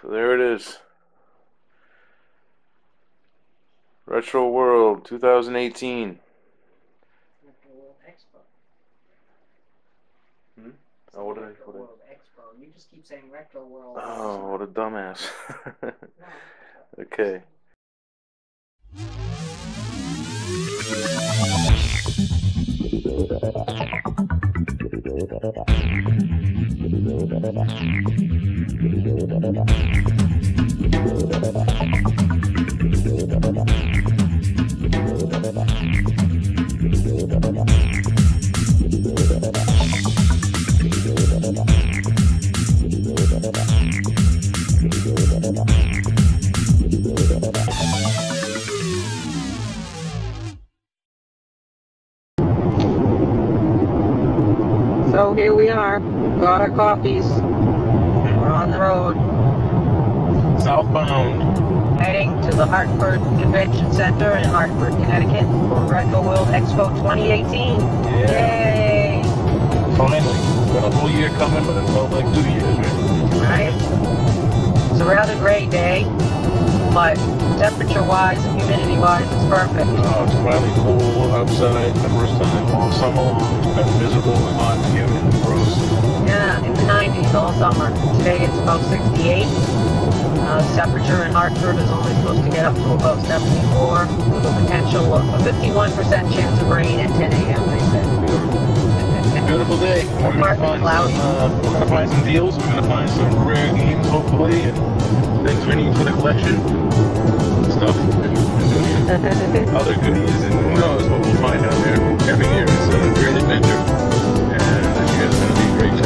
So there it is. Retro World 2018. Hmm? Oh, what did I Retro put? Expo. You just keep saying Retro World. Oh, what a dumbass. Okay. Got our coffees. We're on the road, Southbound. heading to the Hartford Convention Center in Hartford, Connecticut for Retro World Expo 2018. Yay! Finally. Been a whole year coming, but it felt like two years, right? Right? It's a rather gray day, but temperature-wise and humidity-wise, it's perfect. Oh, it's finally cool outside. The first time all summer long. It's been miserable and hot and humid and gross. Yeah, in the 90s all summer. Today it's about 68. Uh, temperature in Hartford is only supposed to get up to about 74 with a potential of a 51% chance of rain at 10 a.m. They said. Beautiful day. We're gonna find cloudy. some, uh, we're gonna find some deals. We're gonna find some rare games, hopefully, and things we need for the collection. Stuff. Other goodies, and who knows what we'll find out there. Every year it's a great adventure, and this year's gonna be great.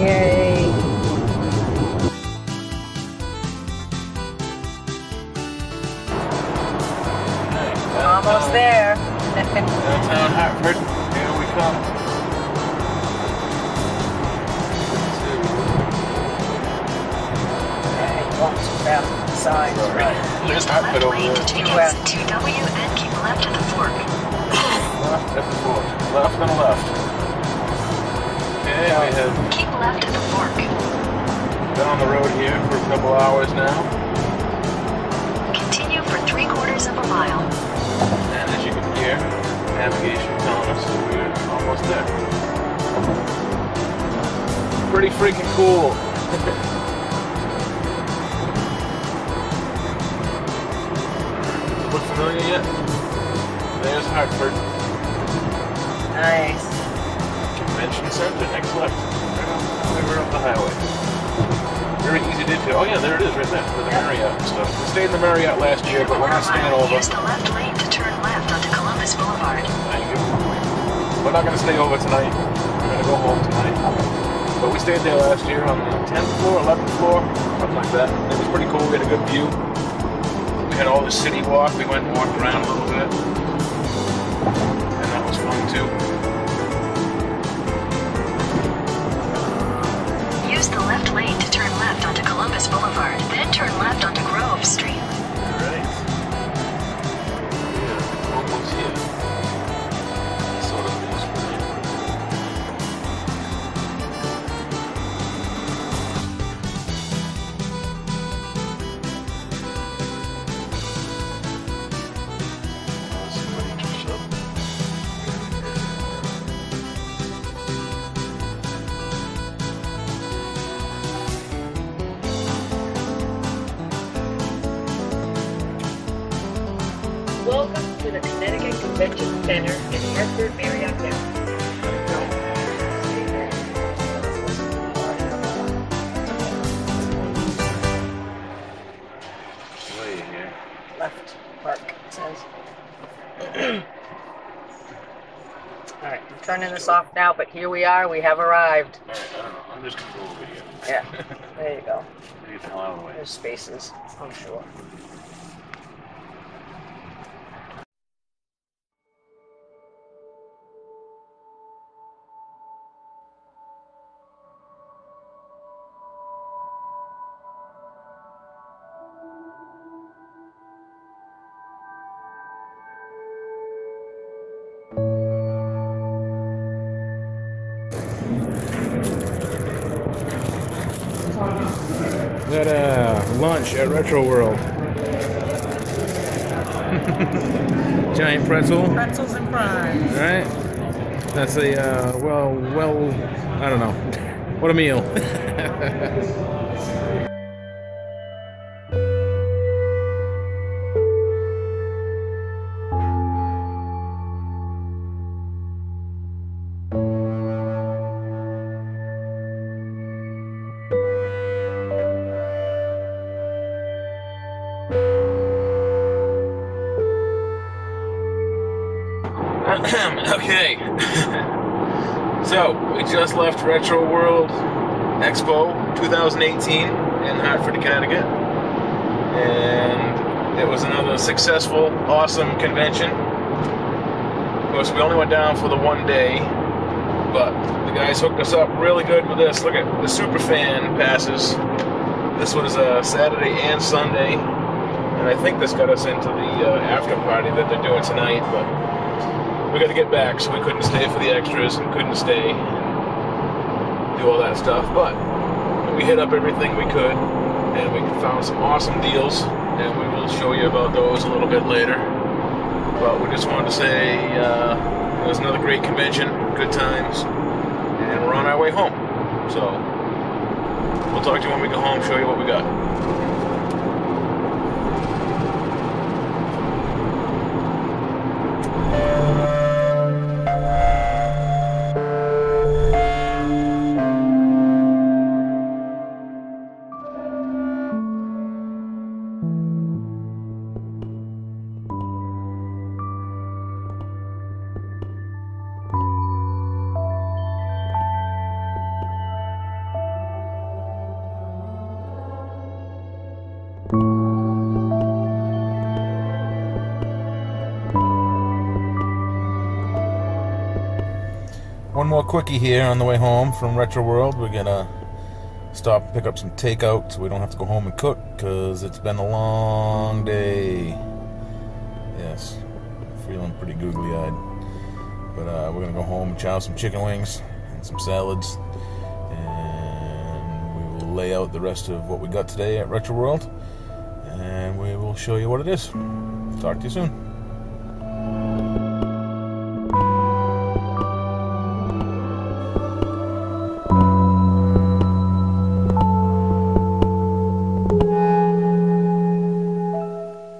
Yay! Downtown Hartford, here we come. Hey, walk too fast on the sides, right? There's Use the Hartford left over lane there. to take 2W and keep left at the fork. Left at the fork. Left and left. Okay, we have Keep left at the fork. been on the road here for a couple hours now, navigation telling us that we're almost there. Pretty freaking cool. Look familiar yet? There's Hartford Nice. Convention Center, next left. Right off the highway, off the highway. Very easy detail. Oh yeah, there it is, right there, with the Yeah. Marriott and stuff. We stayed in the Marriott last year, but we're not staying over. Use the left lane to turn Columbus Boulevard. Thank you. We're not gonna stay over tonight. We're gonna go home tonight. But we stayed there last year on the 10th floor, 11th floor, something like that. It was pretty cool. We had a good view. We had all the city walk. We went and walked around a little bit. And that was fun too. Use the left lane to turn left onto Columbus Boulevard, then turn left onto Grove Street. Welcome to the Connecticut Convention Center in Hartford. Way here. Left park, it says. Alright, I'm turning this off now, but here we are, we have arrived. Alright, I don't know. I'm just gonna go over here. Yeah, there you go. Get the hell out of the way. There's spaces, I'm sure. We had a lunch at Retro World. Giant pretzel. Pretzels and fries. Right? That's a, uh, well, well, I don't know. What a meal. okay. so, we just left Retro World Expo 2018 in Hartford, Connecticut. And it was another successful, awesome convention. Of course, we only went down for the one day, but the guys hooked us up really good with this. Look at the super fan passes. This was uh, Saturday and Sunday, and I think this got us into the uh, after party that they're doing tonight. But we got to get back, so we couldn't stay for the extras and couldn't stay and do all that stuff. But we hit up everything we could, and we found some awesome deals, and we will show you about those a little bit later. But we just wanted to say uh, it was another great convention, good times, and we're on our way home. So we'll talk to you when we go home, show you what we got. One more quickie here on the way home from Retro World. We're gonna stop and pick up some takeout so we don't have to go home and cook because it's been a long day. Yes, feeling pretty googly eyed. But uh, we're gonna go home and chow some chicken wings and some salads. And we will lay out the rest of what we got today at Retro World. Will show you what it is. Talk to you soon.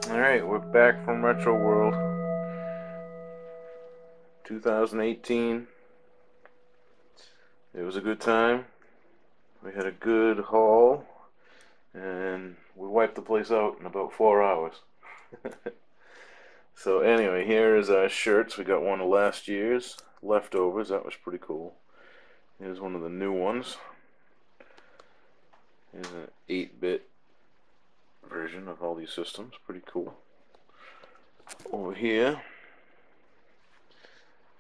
All right, we're back from Retro World 2018. It was a good time. We had a good haul, and we wiped the place out in about four hours. so anyway, here is our shirts. We got one of last year's leftovers. That was pretty cool. Here's one of the new ones. Here's an 8-bit version of all these systems. Pretty cool. Over here,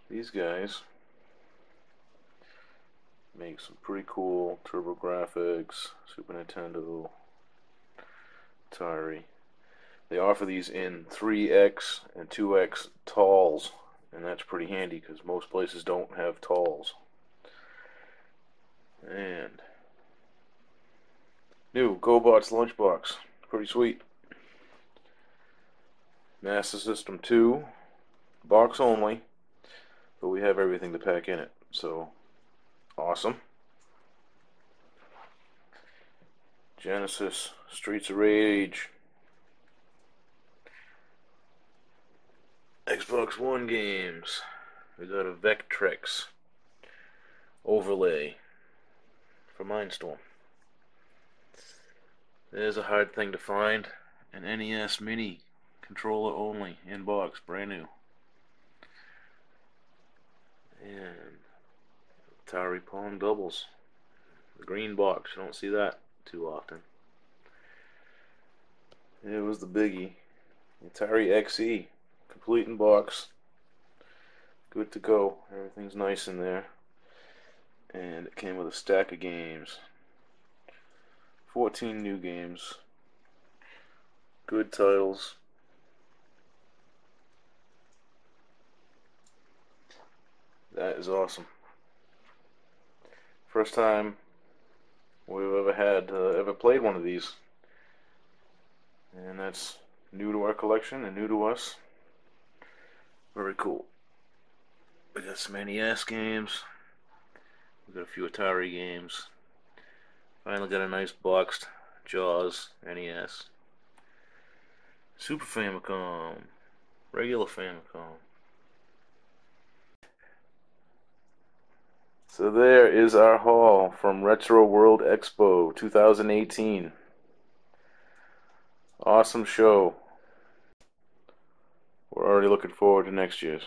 these guys make some pretty cool TurboGrafx, Super Nintendo, Atari. They offer these in 3X and 2X talls, and that's pretty handy because most places don't have talls. And new GoBots lunchbox, pretty sweet. Master System 2, box only, but we have everything to pack in it, so awesome. Genesis, Streets of Rage, Xbox One games. We got a Vectrex overlay for Mine Storm. There's a hard thing to find. An NES Mini controller only in box, brand new. And Atari Pong doubles. The green box, you don't see that too often. It was the biggie. Atari XE, complete in box. Good to go. Everything's nice in there. And it came with a stack of games. 14 new games. Good titles. That is awesome. First time we've ever had, uh, ever played one of these. And that's new to our collection and new to us. Very cool. We got some NES games. We got a few Atari games. Finally got a nice boxed Jaws NES. Super Famicom. Regular Famicom. So there is our haul from Retro World Expo 2018. Awesome show. We're already looking forward to next year's.